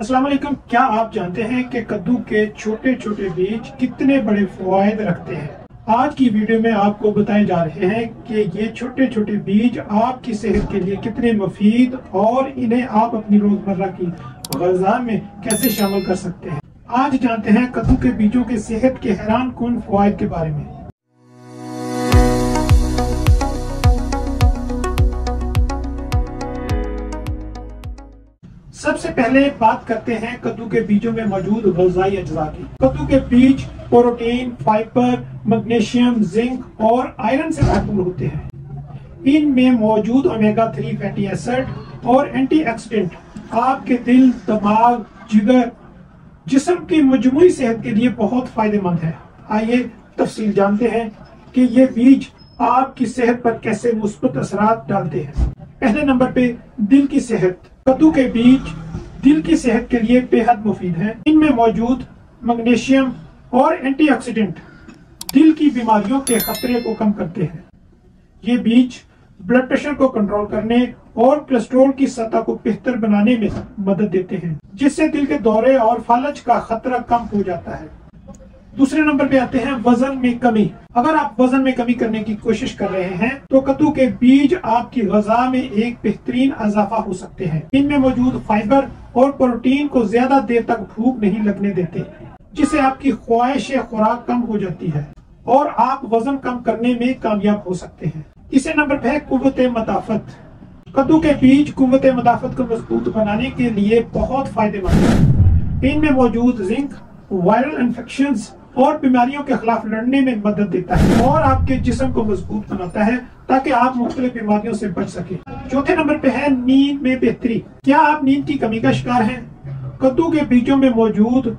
वालेकुम क्या आप जानते हैं कि कद्दू के छोटे छोटे बीज कितने बड़े फायद रखते हैं? आज की वीडियो में आपको बताए जा रहे हैं कि ये छोटे छोटे बीज आपकी सेहत के लिए कितने मुफीद और इन्हें आप अपनी रोज़मर्रा की गजा में कैसे शामिल कर सकते हैं। आज जानते हैं कद्दू के बीजों के सेहत के हैरान कन फायद के बारे में। सबसे पहले बात करते हैं कद्दू के बीजों में मौजूद गजाई अज्जा की। कद्दू के बीज प्रोटीन, फाइबर, मैग्नीशियम, जिंक और आयरन से भरपूर होते हैं। इनमें मौजूद ओमेगा थ्री फैटी एसिड और एंटीऑक्सीडेंट आपके दिल, दिमाग, जिगर, जिस्म की मजमूई सेहत के लिए बहुत फ़ायदेमंद है। आइए तफसील जानते हैं कि ये बीज आपकी सेहत पर कैसे मुस्बत असरात डालते हैं। पहले नंबर पे दिल की सेहत। कद्दू के बीज दिल की सेहत के लिए बेहद मुफीद है। इनमें मौजूद मैग्नीशियम और एंटीऑक्सीडेंट दिल की बीमारियों के खतरे को कम करते हैं। ये बीज ब्लड प्रेशर को कंट्रोल करने और कोलेस्ट्रोल की सतह को बेहतर बनाने में मदद देते हैं, जिससे दिल के दौरे और फालच का खतरा कम हो जाता है। दूसरे नंबर पे आते हैं वज़न में कमी। अगर आप वज़न में कमी करने की कोशिश कर रहे हैं तो कद्दू के बीज आपकी गजा में एक बेहतरीन इजाफा हो सकते हैं। इनमें मौजूद फाइबर और प्रोटीन को ज़्यादा देर तक भूख नहीं लगने देते, जिससे आपकी ख्वाहिश खुराक कम हो जाती है और आप वज़न कम करने में कामयाब हो सकते हैं। तीसरे नंबर पे है कुत मदाफत। कद्दू के बीज कुत मदाफत को मज़बूत बनाने के लिए बहुत फ़ायदेमंद है। इनमें मौजूद जिंक, वायरल इन्फेक्शन और बीमारियों के खिलाफ लड़ने में मदद देता है और आपके जिसम को मज़बूत बनाता है ताकि आप मुख्तलिफ़ बीमारियों से बच सके। चौथे नंबर पे है, नींद में बेहतरी। क्या आप नींद की कमी का शिकार हैं? कद्दू के बीजों में मौजूद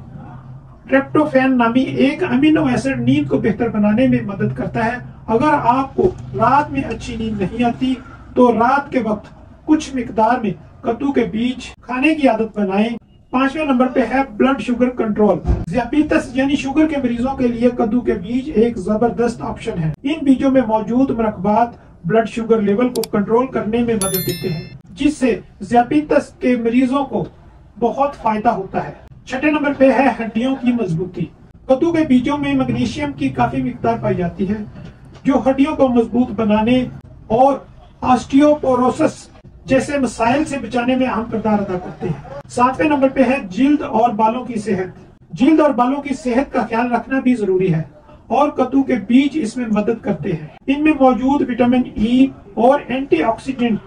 ट्रेप्टोफेन नामी एक अमीनो एसिड नींद को बेहतर बनाने में मदद करता है। अगर आपको रात में अच्छी नींद नहीं आती तो रात के वक्त कुछ मकदार में कद्दू के बीज खाने की आदत बनाएँ। पाँचवें नंबर पे है ब्लड शुगर कंट्रोल जियाबीतस यानी शुगर के मरीजों के लिए कद्दू के बीज एक ज़बरदस्त ऑप्शन है। इन बीजों में मौजूद मरकबात ब्लड शुगर लेवल को कंट्रोल करने में मदद देते हैं, जिससे जियाबीतस के मरीजों को बहुत फ़ायदा होता है। छठे नंबर पे है हड्डियों की मजबूती। कद्दू के बीजों में मैग्नीशियम की काफ़ी मकदार पाई जाती है, जो हड्डियों को मज़बूत बनाने और ऑस्टियोपोरोसिस जैसे मसाइल से बचाने में अहम किरदार अदा करते हैं। सातवें नंबर पे है जिल्द और बालों की सेहत। जिल्द और बालों की सेहत का ख्याल रखना भी ज़रूरी है और कद्दू के बीज इसमें मदद करते हैं। इनमें मौजूद विटामिन ई और एंटीऑक्सीडेंट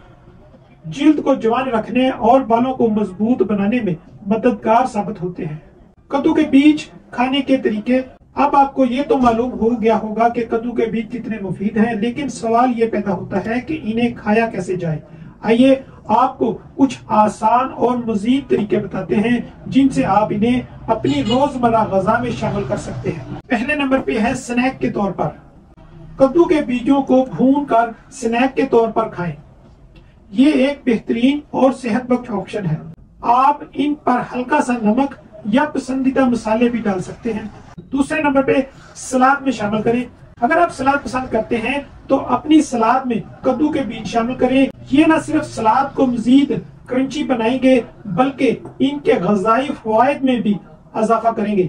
जिल्द को जवान रखने और बालों को मज़बूत बनाने में मददगार साबित होते हैं। कद्दू के बीज खाने के तरीके, अब आपको ये तो मालूम हो गया होगा कि कद्दू के बीज कितने मुफीद हैं, लेकिन सवाल ये पैदा होता है कि इन्हें खाया कैसे जाए। आइए आपको कुछ आसान और मजीद तरीके बताते हैं, जिनसे आप इन्हें अपनी रोज़मर्रा गजा में शामिल कर सकते हैं। पहले नंबर पे है स्नैक के तौर पर। कद्दू के बीजों को भून कर स्नैक के तौर पर खाएँ। ये एक बेहतरीन और सेहत बख्श ऑप्शन है। आप इन पर हल्का सा नमक या पसंदीदा मसाले भी डाल सकते हैं। दूसरे नंबर पे सलाद में शामिल करें। अगर आप सलाद पसंद करते हैं तो अपनी सलाद में कद्दू के बीज शामिल करें। ये न सिर्फ़ सलाद को मजीद क्रंची बनाएँगे, बल्कि इनके गजाई फवायद में भी इजाफा करेंगे।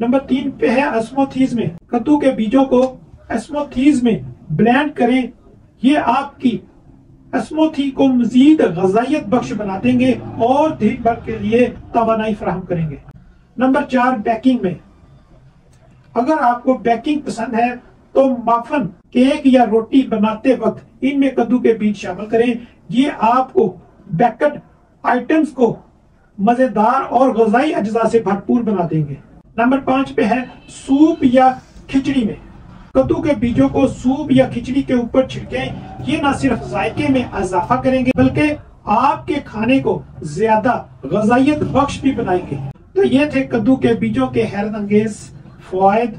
नंबर तीन पे है एस्मोथीज में। कद्दू के बीजों को एस्मोथीज में ब्लेंड करें। ये आपकी एस्मोथी को मजीद गजाइत बख्श बना देंगे और दिन भर के लिए तोानाई फ्राहम करेंगे। नंबर चार बेकिंग में। अगर आपको बेकिंग पसंद है तो माफन केक या रोटी बनाते वक्त इनमें कद्दू के बीज शामिल करें। ये आपको बैकट आइटम्स को मज़ेदार और गजाई अज्जा से भरपूर बना देंगे। नंबर पाँच पे है सूप या खिचड़ी में। कद्दू के बीजों को सूप या खिचड़ी के ऊपर छिड़के। ये न सिर्फ़ जायके में इजाफा करेंगे, बल्कि आपके खाने को ज़्यादा गजाइत बख्श भी बनाएँगे। तो ये थे कद्दू के बीजों के हैरत अंगेज फायद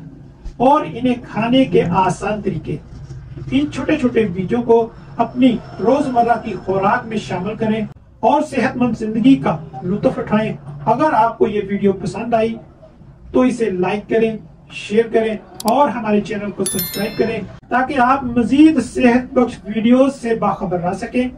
और इन्हें खाने के आसान तरीके। इन छोटे छोटे बीजों को अपनी रोज़मर्रा की खुराक में शामिल करें और सेहतमंद ज़िंदगी का लुत्फ उठाएँ। अगर आपको ये वीडियो पसंद आई तो इसे लाइक करें, शेयर करें और हमारे चैनल को सब्सक्राइब करें ताकि आप मजीद सेहत बख्श वीडियो से बाखबर रह सकें।